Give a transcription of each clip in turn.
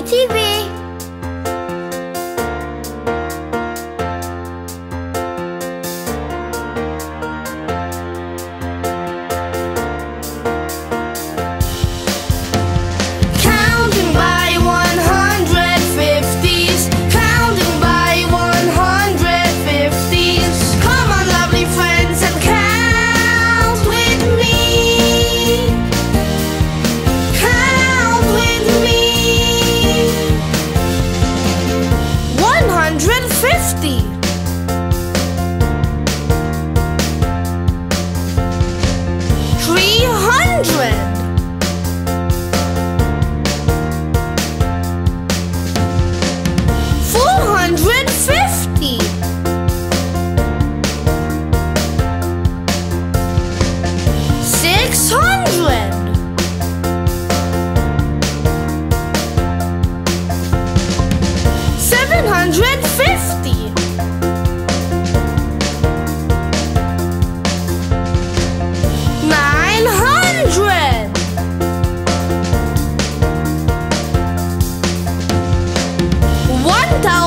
TV.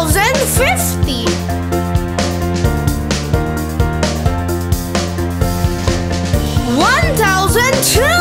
One thousand fifty. One thousand two.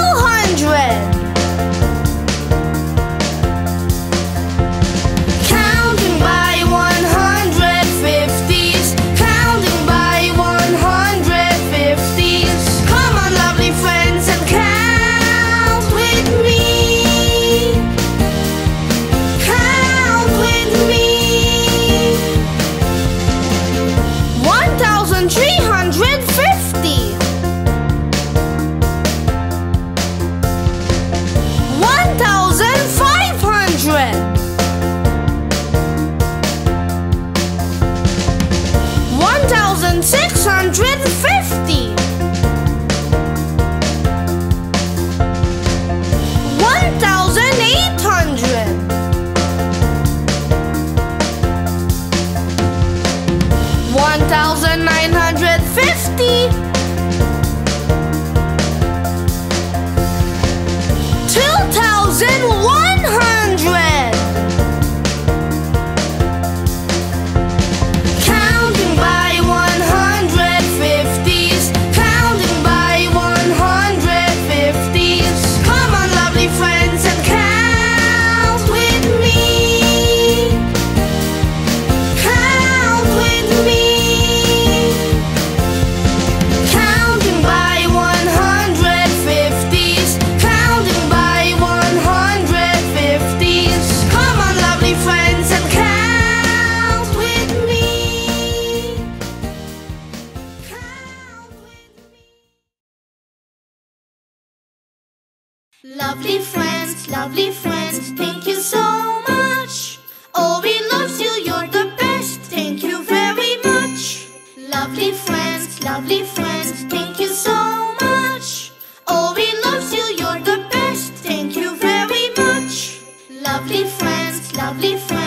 Lovely friends, lovely friends, thank you so much. Oh, we love you, you're the best, thank you very much. Lovely friends, lovely friends, thank you so much. Oh, we love you, you're the best, thank you very much. Lovely friends, lovely friends.